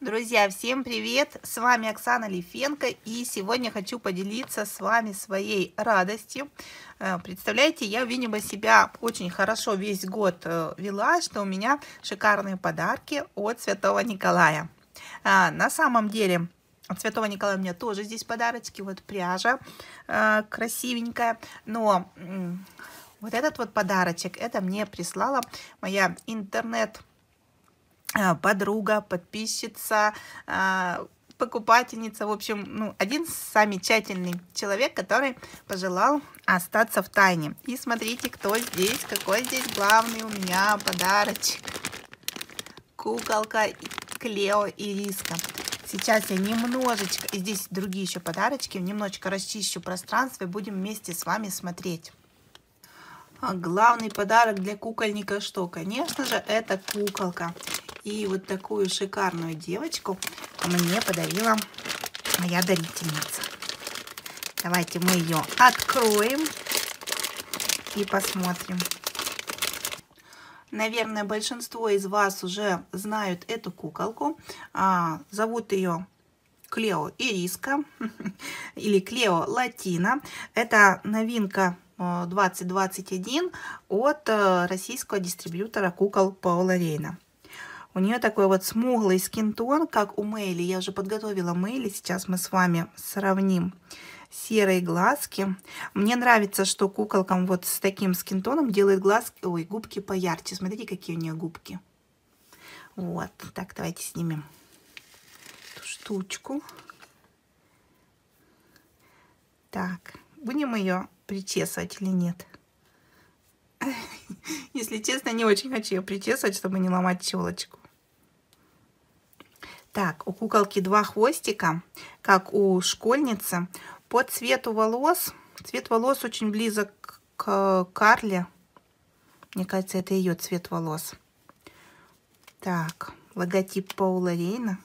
Друзья, всем привет! С вами Оксана Лифенко и сегодня хочу поделиться с вами своей радостью. Э, представляете, я, видимо, себя очень хорошо весь год э, вела, что у меня шикарные подарки от Святого Николая. А, на самом деле, от Святого Николая у меня тоже здесь подарочки, вот пряжа э, красивенькая, но вот этот вот подарочек, это мне прислала моя интернет подруга, подписчица, э, покупательница, в общем, ну, один замечательный человек, который пожелал остаться в тайне. И смотрите, кто здесь, какой здесь главный у меня подарочек. Куколка Клео и Риска. Сейчас я немножечко, и здесь другие еще подарочки, немножечко расчищу пространство и будем вместе с вами смотреть. А главный подарок для кукольника что? Конечно же, это куколка. И вот такую шикарную девочку мне подарила моя дарительница. Давайте мы ее откроем и посмотрим. Наверное, большинство из вас уже знают эту куколку. А, зовут ее Клео Ириска или Клео Латина. Это новинка 2021 э, от э, российского дистрибьютора кукол Паула Рейна. У нее такой вот смуглый скинтон, как у Мэйли. Я уже подготовила Мэйли. Сейчас мы с вами сравним серые глазки. Мне нравится, что куколкам вот с таким скинтоном делает глазки, ой, губки поярче. Смотрите, какие у нее губки. Вот, так, давайте снимем эту штучку. Так, будем ее причесывать или нет? Если честно, не очень хочу ее причесывать, чтобы не ломать челочку. Так, у куколки два хвостика, как у школьницы. По цвету волос, цвет волос очень близок к Карле. Мне кажется, это ее цвет волос. Так, логотип Паула Рейна.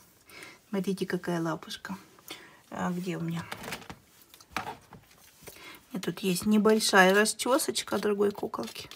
Смотрите, какая лапушка. А где у меня? И тут есть небольшая расчесочка другой куколки.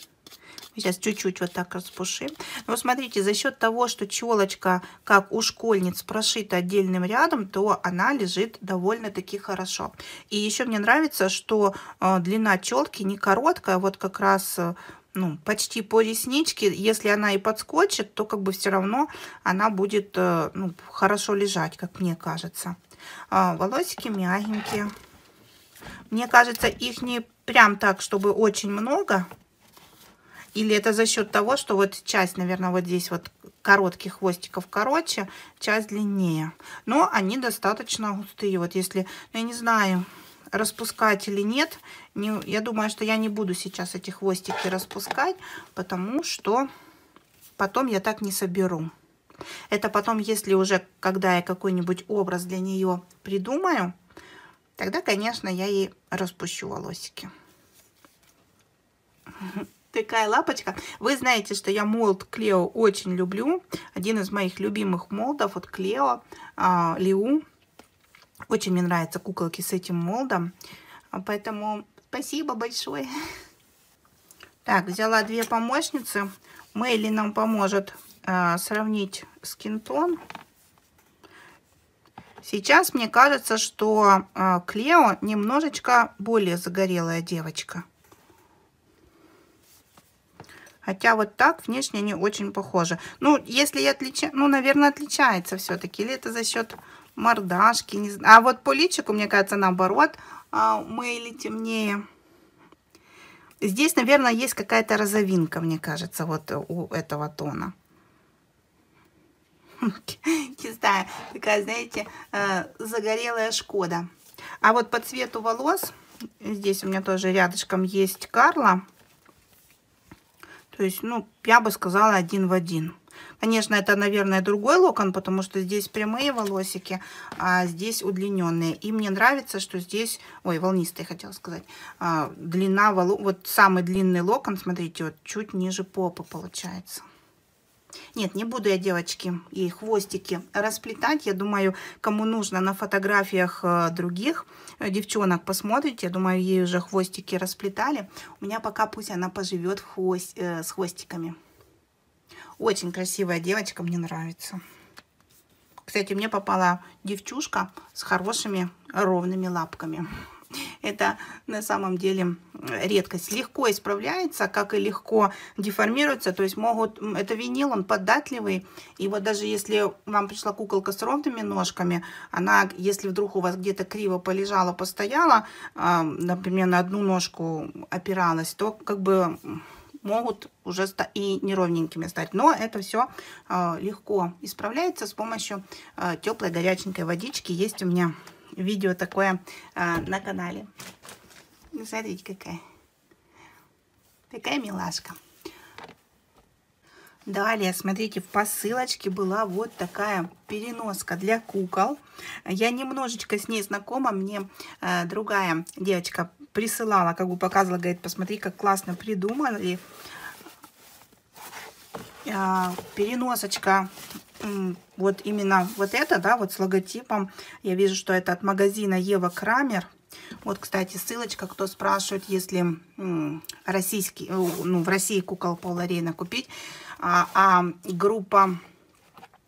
Сейчас чуть-чуть вот так распушим. Но смотрите, за счет того, что челочка, как у школьниц, прошита отдельным рядом, то она лежит довольно-таки хорошо. И еще мне нравится, что э, длина челки не короткая, вот как раз... Э, ну, почти по ресничке, если она и подскочит, то как бы все равно она будет э, ну, хорошо лежать, как мне кажется. А, волосики мягенькие. Мне кажется, их не прям так, чтобы очень много. Или это за счет того, что вот часть, наверное, вот здесь вот коротких хвостиков короче, часть длиннее. Но они достаточно густые. Вот если, ну, я не знаю, распускать или нет, не, я думаю, что я не буду сейчас эти хвостики распускать, потому что потом я так не соберу. Это потом, если уже, когда я какой-нибудь образ для нее придумаю, тогда, конечно, я ей распущу волосики такая лапочка. Вы знаете, что я молд Клео очень люблю. Один из моих любимых молдов от Клео, а, Лиу. Очень мне нравятся куколки с этим молдом. Поэтому спасибо большое. Так, взяла две помощницы. Мэйли нам поможет а, сравнить скинтон. Сейчас мне кажется, что а, Клео немножечко более загорелая девочка. Хотя вот так внешне они очень похожи. Ну, если и отличается, ну, наверное, отличается все-таки. Или это за счет мордашки, не знаю. А вот по личику, мне кажется, наоборот, а, Мэйли темнее. Здесь, наверное, есть какая-то розовинка, мне кажется, вот у этого тона. Не знаю, такая, знаете, э, загорелая Шкода. А вот по цвету волос, здесь у меня тоже рядышком есть Карла. То есть, ну, я бы сказала один в один. Конечно, это, наверное, другой локон, потому что здесь прямые волосики, а здесь удлиненные. И мне нравится, что здесь, ой, волнистые хотела сказать, а, длина волос, вот самый длинный локон, смотрите, вот чуть ниже попы получается. Нет, не буду я, девочки, и хвостики расплетать. Я думаю, кому нужно на фотографиях э, других э, девчонок посмотрите. Я думаю, ей уже хвостики расплетали. У меня пока пусть она поживет хвост, э, с хвостиками. Очень красивая девочка, мне нравится. Кстати, мне попала девчушка с хорошими ровными лапками. Это на самом деле редкость. Легко исправляется, как и легко деформируется. То есть могут... Это винил, он податливый. И вот даже если вам пришла куколка с ровными ножками, она, если вдруг у вас где-то криво полежала, постояла, например, на одну ножку опиралась, то как бы могут уже и неровненькими стать. Но это все э, легко исправляется с помощью э, теплой горяченькой водички. Есть у меня видео такое э, на канале. Ну, смотрите, какая. Такая милашка. Далее, смотрите, в посылочке была вот такая переноска для кукол. Я немножечко с ней знакома. Мне э, другая девочка присылала, как бы показывала, говорит, посмотри, как классно придумали. Э, переносочка вот именно вот это, да, вот с логотипом. Я вижу, что это от магазина Ева Крамер. Вот, кстати, ссылочка, кто спрашивает, если российский, э, ну, в России кукол Пола Рейна купить, а, а группа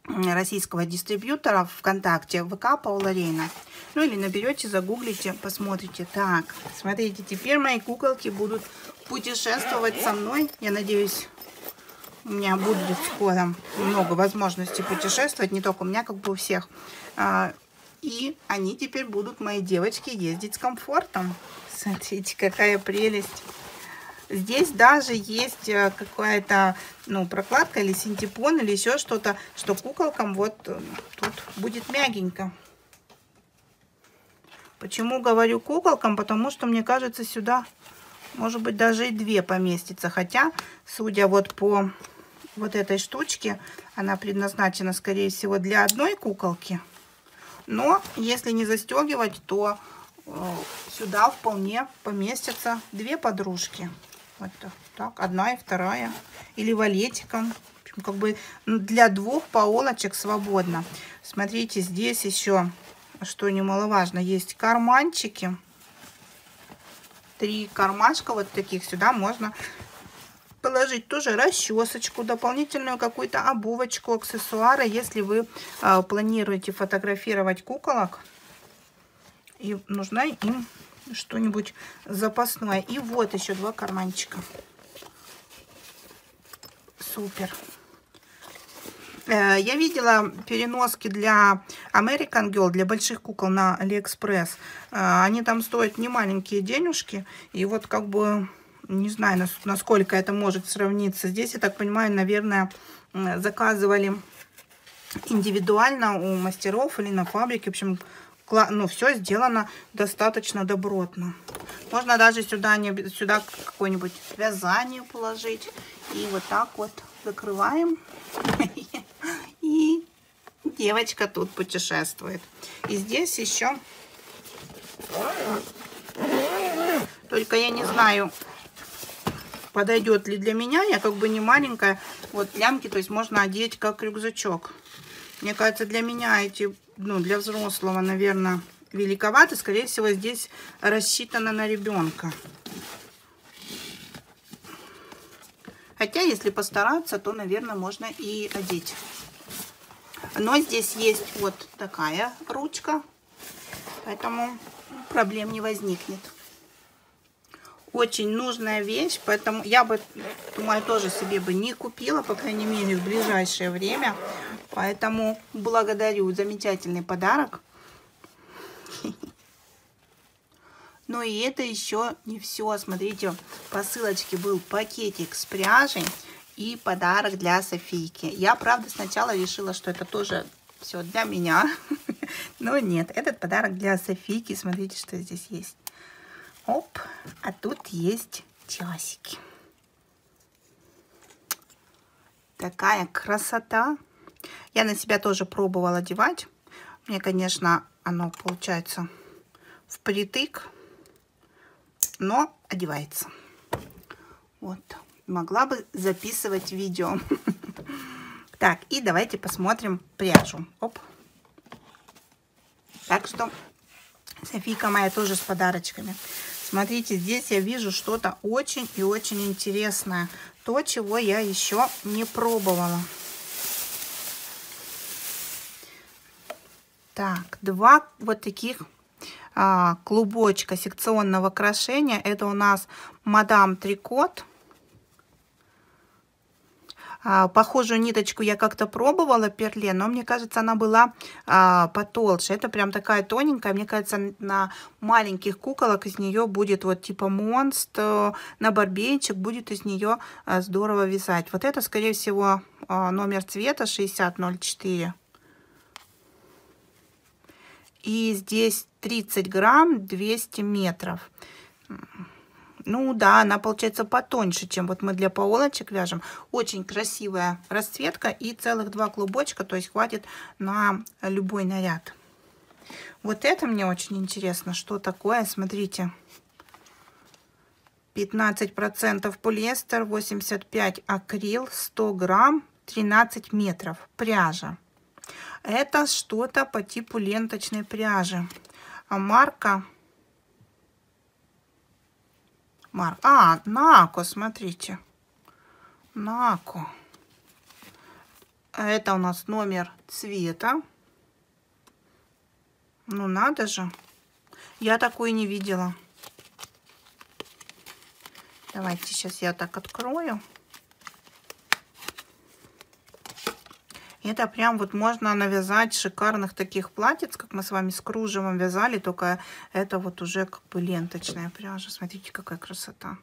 российского дистрибьютора ВКонтакте, ВК Паула Рейна. Ну или наберете, загуглите, посмотрите. Так, смотрите, теперь мои куколки будут путешествовать со мной. Я надеюсь, у меня будет скоро много возможностей путешествовать, не только у меня, как бы у всех. А, и они теперь будут, мои девочки, ездить с комфортом. Смотрите, какая прелесть. Здесь даже есть э, какая-то ну, прокладка или синтепон или еще что-то, что куколкам вот э, тут будет мягенько. Почему говорю куколкам? Потому что, мне кажется, сюда может быть даже и две поместится. Хотя, судя вот по вот этой штучке, она предназначена, скорее всего, для одной куколки. Но если не застегивать, то э, сюда вполне поместятся две подружки. Вот так, одна и вторая. Или валетиком. Как бы для двух полочек свободно. Смотрите, здесь еще, что немаловажно, есть карманчики. Три кармашка вот таких сюда можно положить тоже расчесочку, дополнительную какую-то обувочку, аксессуары, если вы э, планируете фотографировать куколок. И нужна им что-нибудь запасное. И вот еще два карманчика. Супер. Э, я видела переноски для American Girl, для больших кукол на AliExpress. Э, они там стоят не маленькие денежки. И вот как бы, не знаю, насколько это может сравниться. Здесь, я так понимаю, наверное, заказывали индивидуально у мастеров или на фабрике. В общем, ну, все сделано достаточно добротно. Можно даже сюда, не, сюда какое-нибудь вязание положить. И вот так вот закрываем. И девочка тут путешествует. И здесь еще... Только я не знаю, подойдет ли для меня. Я как бы не маленькая. Вот лямки, то есть можно одеть как рюкзачок. Мне кажется, для меня эти ну, для взрослого, наверное, великовато. Скорее всего, здесь рассчитано на ребенка. Хотя, если постараться, то, наверное, можно и одеть. Но здесь есть вот такая ручка, поэтому проблем не возникнет. Очень нужная вещь, поэтому я бы, думаю, тоже себе бы не купила, по крайней мере, в ближайшее время. Поэтому благодарю, замечательный подарок. Ну и это еще не все. Смотрите, по ссылочке был пакетик с пряжей и подарок для Софийки. Я, правда, сначала решила, что это тоже все для меня. Но нет, этот подарок для Софийки. Смотрите, что здесь есть. Оп, а тут есть часики. Такая красота. Я на себя тоже пробовала одевать. Мне, конечно, оно получается впритык, но одевается. Вот. Могла бы записывать видео. Так, и давайте посмотрим пряжу. Оп. Так что Софийка моя тоже с подарочками. Смотрите, здесь я вижу что-то очень и очень интересное. То, чего я еще не пробовала. Так, два вот таких а, клубочка секционного крошения. Это у нас Мадам Трикот. А, похожую ниточку я как-то пробовала, перле, но мне кажется, она была а, потолще. Это прям такая тоненькая. Мне кажется, на маленьких куколок из нее будет вот типа монст, на барбейчик будет из нее а, здорово вязать. Вот это, скорее всего, а, номер цвета 6004. И здесь 30 грамм 200 метров. Ну да, она получается потоньше, чем вот мы для полочек вяжем. Очень красивая расцветка и целых два клубочка, то есть хватит на любой наряд. Вот это мне очень интересно, что такое, смотрите. 15% полиэстер, 85 акрил, 100 грамм, 13 метров пряжа. Это что-то по типу ленточной пряжи. А марка... Мар... А, Нако, смотрите. Нако. Это у нас номер цвета. Ну, надо же. Я такую не видела. Давайте сейчас я так открою. Это прям вот можно навязать шикарных таких платьиц, как мы с вами с кружевом вязали, только это вот уже как бы ленточная пряжа. Смотрите, какая красота.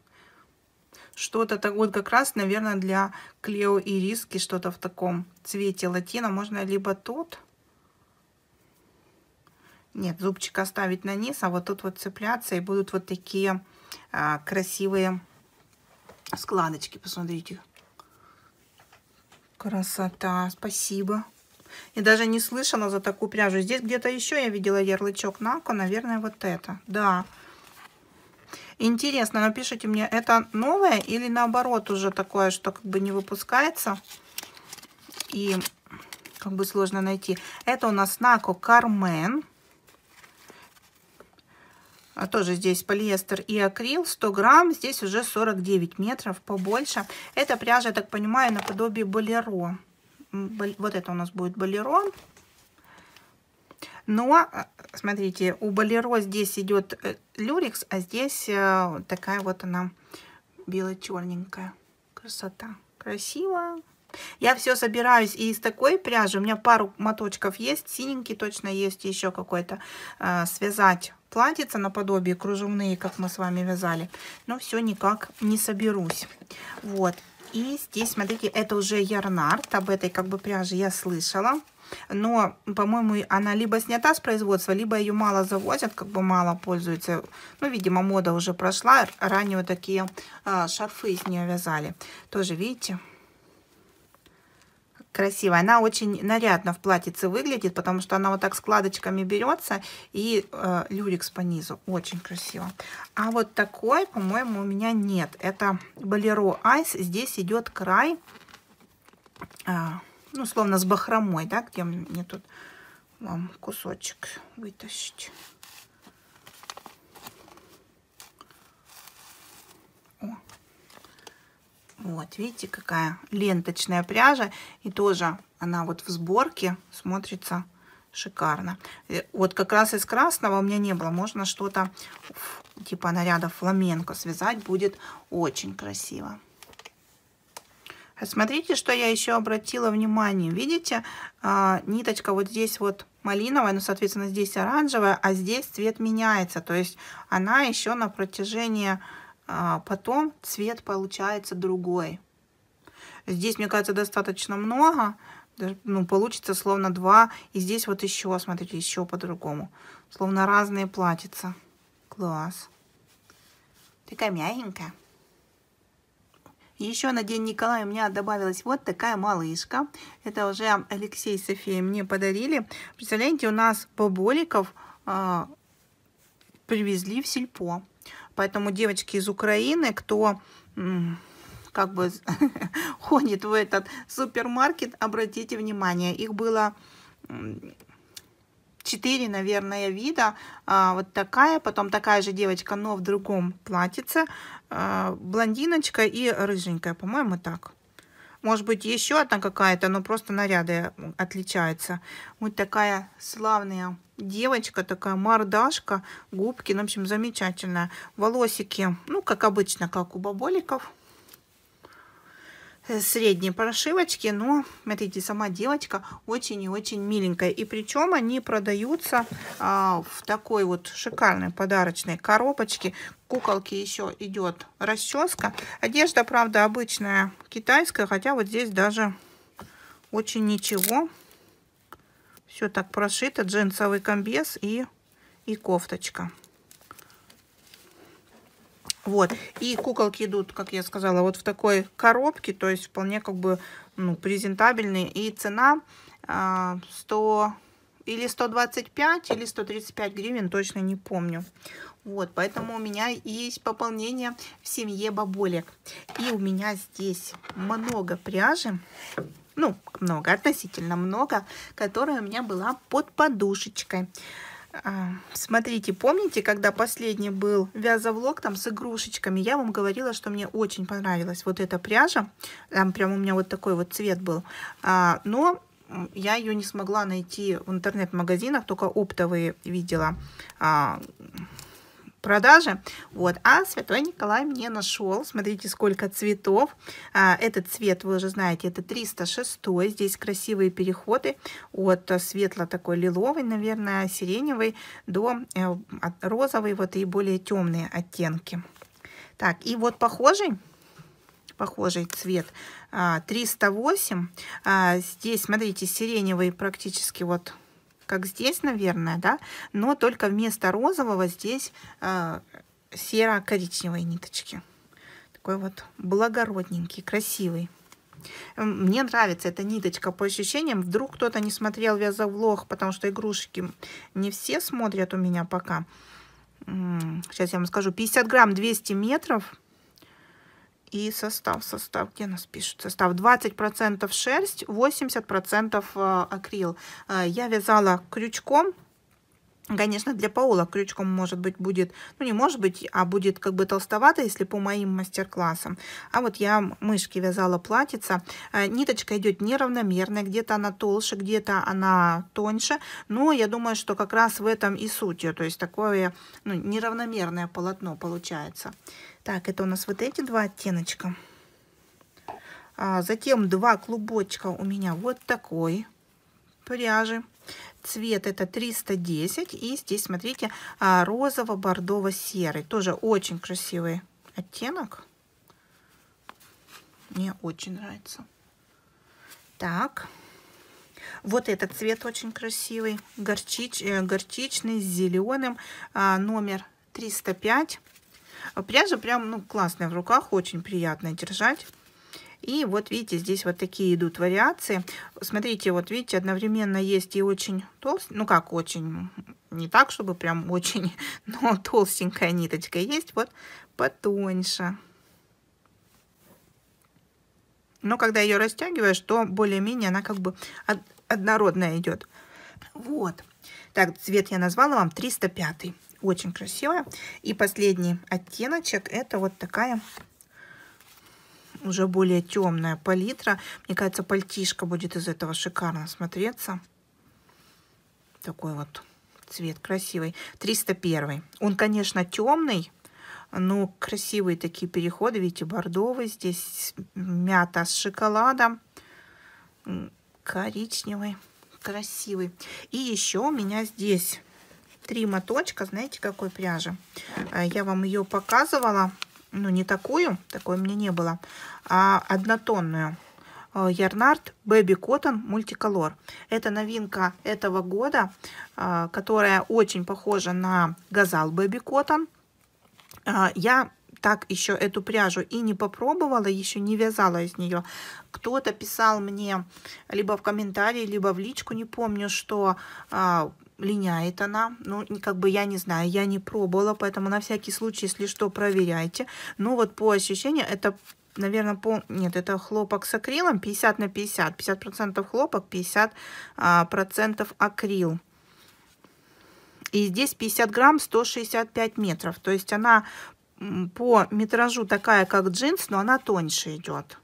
Что-то так вот как раз, наверное, для Клео и Риски, что-то в таком цвете латина. Можно либо тут, нет, зубчик оставить на низ, а вот тут вот цепляться, и будут вот такие а, красивые складочки. Посмотрите, Красота, спасибо. И даже не слышала за такую пряжу. Здесь где-то еще я видела ярлычок Нако, наверное, вот это. Да. Интересно, напишите мне, это новое или наоборот уже такое, что как бы не выпускается и как бы сложно найти. Это у нас Нако Кармен. А тоже здесь полиэстер и акрил, 100 грамм, здесь уже 49 метров, побольше. Это пряжа, я так понимаю, наподобие болеро. Вот это у нас будет болеро. Но, э, смотрите, у болеро здесь идет э, люрикс, а здесь э, такая вот она бело-черненькая. Красота. Красиво. Я все собираюсь и из такой пряжи. У меня пару моточков есть. Синенький точно есть еще какой-то. Э, связать платьица наподобие кружевные, как мы с вами вязали. Но все никак не соберусь. Вот. И здесь, смотрите, это уже ярнард. Об этой как бы пряже я слышала. Но, по-моему, она либо снята с производства, либо ее мало завозят, как бы мало пользуются. Ну, видимо, мода уже прошла. Ранее такие а, шарфы из нее вязали. Тоже, видите, красивая. Она очень нарядно в платьице выглядит, потому что она вот так складочками берется и э, люрикс по низу. Очень красиво. А вот такой, по-моему, у меня нет. Это Bolero Ice. Здесь идет край, э, ну, словно с бахромой, да, где мне тут вам кусочек вытащить. Вот, видите, какая ленточная пряжа. И тоже она вот в сборке смотрится шикарно. Э, вот как раз из красного у меня не было. Можно что-то типа наряда фламенко связать. Будет очень красиво. А смотрите, что я еще обратила внимание. Видите, а, ниточка вот здесь вот малиновая, ну, соответственно, здесь оранжевая, а здесь цвет меняется. То есть она еще на протяжении а потом цвет получается другой. Здесь, мне кажется, достаточно много. Ну, получится словно два. И здесь вот еще, смотрите, еще по-другому. Словно разные платьица. Класс. Такая мягенькая. Еще на День Николая у меня добавилась вот такая малышка. Это уже Алексей и София мне подарили. Представляете, у нас поболиков а, привезли в сельпо. Поэтому девочки из Украины, кто как бы ходит в этот супермаркет, обратите внимание, их было четыре, наверное, вида. А, вот такая, потом такая же девочка, но в другом платьице. А, блондиночка и рыженькая, по-моему, так. Может быть, еще одна какая-то, но просто наряды отличаются. Вот такая славная девочка, такая мордашка, губки, ну, в общем, замечательная. Волосики, ну, как обычно, как у баболиков. Средней прошивочки, но, смотрите, сама девочка очень и очень миленькая. И причем они продаются а, в такой вот шикарной подарочной коробочке. Куколки еще идет расческа. Одежда, правда, обычная китайская, хотя вот здесь даже очень ничего. Все так прошито, джинсовый комбез и, и кофточка. Вот. И куколки идут, как я сказала, вот в такой коробке, то есть вполне как бы ну, презентабельные. И цена а, 100 или 125, или 135 гривен, точно не помню. Вот, поэтому у меня есть пополнение в семье бабулек. И у меня здесь много пряжи, ну, много, относительно много, которая у меня была под подушечкой. А, смотрите, помните, когда последний был вязовлог там с игрушечками, я вам говорила, что мне очень понравилась вот эта пряжа. Там прям у меня вот такой вот цвет был. А, но я ее не смогла найти в интернет-магазинах, только оптовые видела. Продаже. Вот. А Святой Николай мне нашел. Смотрите, сколько цветов. А, этот цвет, вы уже знаете, это 306. Здесь красивые переходы от светло такой лиловый, наверное, сиреневый до э, розовый, вот и более темные оттенки. Так, и вот похожий похожий цвет 308 а, а, здесь смотрите сиреневый практически вот как здесь, наверное, да, но только вместо розового здесь э, серо-коричневые ниточки. Такой вот благородненький, красивый. Мне нравится эта ниточка по ощущениям. Вдруг кто-то не смотрел вязовлог, потому что игрушки не все смотрят у меня пока. Сейчас я вам скажу. 50 грамм 200 метров. И состав, состав, где нас пишут? Состав 20% шерсть, 80% э, акрил. Э, я вязала крючком. Конечно, для паула крючком, может быть, будет, ну не может быть, а будет как бы толстовато, если по моим мастер-классам. А вот я мышки вязала платьица. Э, ниточка идет неравномерная, где-то она толще, где-то она тоньше. Но я думаю, что как раз в этом и суть. То есть такое ну, неравномерное полотно получается. Так, это у нас вот эти два оттеночка. А, затем два клубочка у меня вот такой пряжи. Цвет это 310. И здесь, смотрите, а, розово-бордово-серый. Тоже очень красивый оттенок. Мне очень нравится. Так. Вот этот цвет очень красивый. Горчич, э, горчичный с зеленым. А, номер 305. Пряжа прям, ну, классная в руках, очень приятно держать. И вот видите, здесь вот такие идут вариации. Смотрите, вот видите, одновременно есть и очень толстый, ну как очень, не так, чтобы прям очень, но толстенькая ниточка есть, вот потоньше. Но когда ее растягиваешь, то более-менее она как бы однородная идет. Вот. Так, цвет я назвала вам 305. Очень красивая. И последний оттеночек это вот такая уже более темная палитра. Мне кажется, пальтишка будет из этого шикарно смотреться. Такой вот цвет красивый. 301. Он, конечно, темный, но красивые такие переходы. Видите, бордовый. Здесь мята с шоколадом. Коричневый. Красивый. И еще у меня здесь три моточка, знаете, какой пряжи. А, я вам ее показывала, ну, не такую, такой у меня не было, а однотонную. Ярнард Baby Cotton Multicolor. Это новинка этого года, а, которая очень похожа на Газал Baby Cotton. Я так еще эту пряжу и не попробовала, еще не вязала из нее. Кто-то писал мне либо в комментарии, либо в личку, не помню, что линяет она. Ну, как бы я не знаю, я не пробовала, поэтому на всякий случай, если что, проверяйте. Но вот по ощущениям это, наверное, пол... Нет, это хлопок с акрилом 50 на 50. 50% хлопок, 50% а, процентов акрил. И здесь 50 грамм 165 метров. То есть она по метражу такая, как джинс, но она тоньше идет.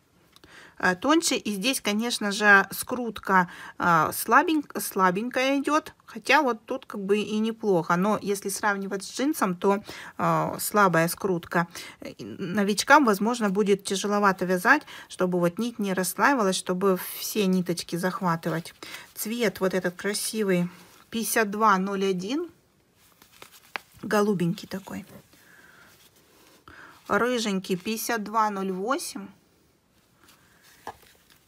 Э, тоньше. И здесь, конечно же, скрутка э, слабенькая, слабенькая идет. Хотя вот тут как бы и неплохо. Но если сравнивать с джинсом, то э, слабая скрутка. Новичкам, возможно, будет тяжеловато вязать, чтобы вот нить не расслаивалась, чтобы все ниточки захватывать. Цвет вот этот красивый 5201. Голубенький такой. Рыженький 5208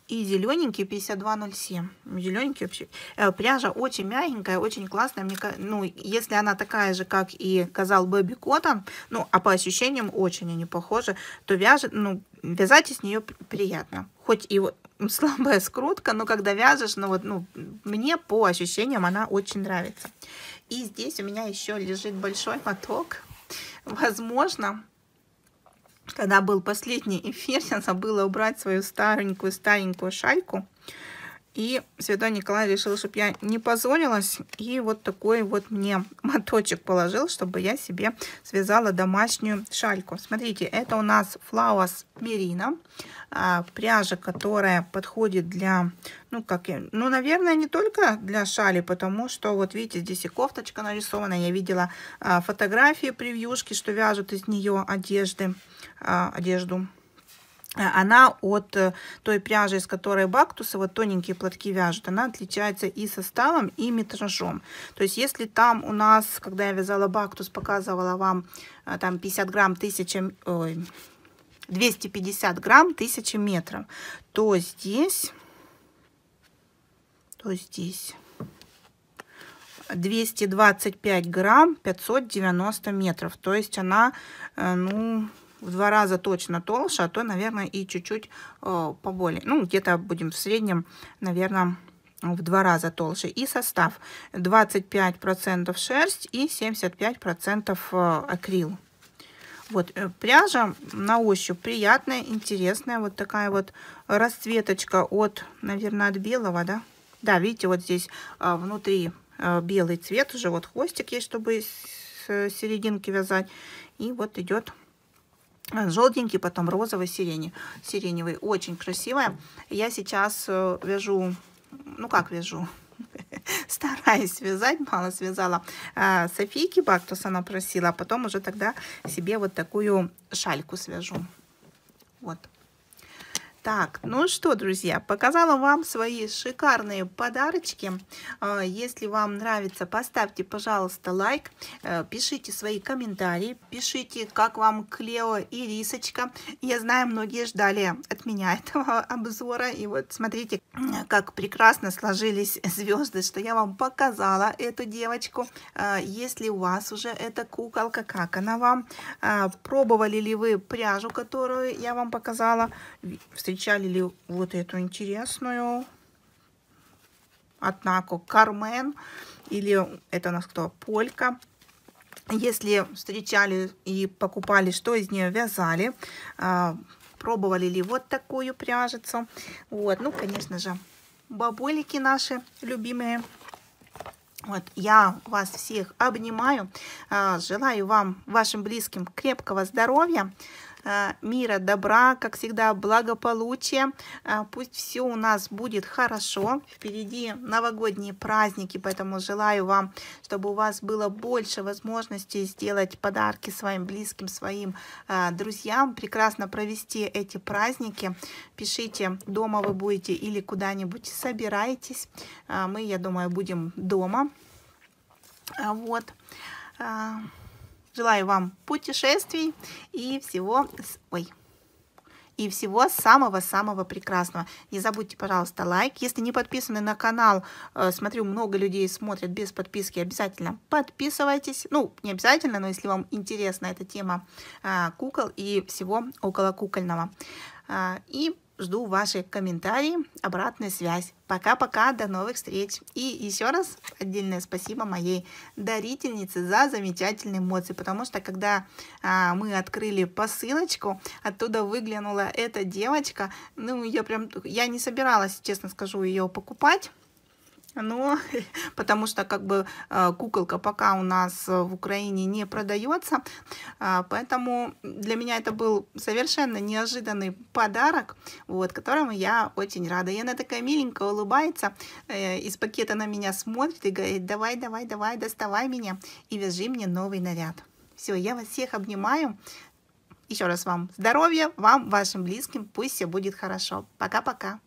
и зелененький 5207. Зелененький вообще. Э, пряжа очень мягенькая, очень классная. Мне, ну, если она такая же, как и казал Baby Cotton, ну, а по ощущениям очень они похожи, то вяжет, ну, вязать из нее приятно. Хоть и вот слабая скрутка, но когда вяжешь, ну вот, ну, мне по ощущениям она очень нравится. И здесь у меня еще лежит большой моток. Возможно, когда был последний эфир, я забыла убрать свою старенькую-старенькую шайку. И Святой Николай решил, чтобы я не позорилась. И вот такой вот мне моточек положил, чтобы я себе связала домашнюю шальку. Смотрите, это у нас Flowers Merino. А, пряжа, которая подходит для, ну, как я, ну, наверное, не только для шали, потому что, вот видите, здесь и кофточка нарисована. Я видела а, фотографии, превьюшки, что вяжут из нее одежды, а, одежду. Она от э, той пряжи, из которой бактусы, вот тоненькие платки вяжут, она отличается и составом, и метражом. То есть если там у нас, когда я вязала бактус, показывала вам э, там 50 грамм, 1000, ой, 250 грамм, 1000 метров, то здесь, то здесь 225 грамм, 590 метров. То есть она, э, ну, в два раза точно толще, а то, наверное, и чуть-чуть э, поболее. Ну, где-то будем в среднем, наверное, в два раза толще. И состав 25% шерсть и 75% э, акрил. Вот э, пряжа на ощупь приятная, интересная. Вот такая вот расцветочка от, наверное, от белого, да? Да, видите, вот здесь а, внутри а, белый цвет уже. Вот хвостик есть, чтобы с серединки вязать. И вот идет желтенький, потом розовый, сирени, сиреневый. Очень красивая. Я сейчас э, вяжу, ну как вяжу, стараюсь связать, мало связала. А, Софийки Бактус она просила, а потом уже тогда себе вот такую шальку свяжу. Вот. Так, ну что, друзья, показала вам свои шикарные подарочки. А, если вам нравится, поставьте, пожалуйста, лайк, э, пишите свои комментарии, пишите, как вам Клео и Рисочка. Я знаю, многие ждали от меня этого обзора. И вот смотрите, как прекрасно сложились звезды, что я вам показала эту девочку. А, если у вас уже эта куколка, как она вам? А, пробовали ли вы пряжу, которую я вам показала? Встречали ли вот эту интересную однако Кармен или это у нас кто Полька. Если встречали и покупали, что из нее вязали, а, пробовали ли вот такую пряжицу. Вот, ну, конечно же, бабулики наши любимые. Вот, я вас всех обнимаю, а, желаю вам, вашим близким крепкого здоровья, мира, добра, как всегда, благополучия. Э, пусть все у нас будет хорошо. Впереди новогодние праздники, поэтому желаю вам, чтобы у вас было больше возможностей сделать подарки своим близким, своим э, друзьям, прекрасно провести эти праздники. Пишите, дома вы будете или куда-нибудь собираетесь. Мы, я думаю, будем дома. Вот. Желаю вам путешествий и всего... Ой, и всего самого-самого прекрасного. Не забудьте, пожалуйста, лайк. Если не подписаны на канал, э, смотрю, много людей смотрят без подписки, обязательно подписывайтесь. Ну, не обязательно, но если вам интересна эта тема э, кукол и всего около кукольного. Э, и Жду ваши комментарии, обратную связь. Пока-пока, до новых встреч. И еще раз отдельное спасибо моей дарительнице за замечательные эмоции, потому что когда а, мы открыли посылочку, оттуда выглянула эта девочка, ну я прям, я не собиралась, честно скажу, ее покупать, но потому что как бы э, куколка пока у нас в Украине не продается, а, поэтому для меня это был совершенно неожиданный подарок, вот, которому я очень рада. И она такая миленькая, улыбается, э, из пакета на меня смотрит и говорит, давай, давай, давай, доставай меня и вяжи мне новый наряд. Все, я вас всех обнимаю. Еще раз вам здоровья, вам, вашим близким, пусть все будет хорошо. Пока-пока.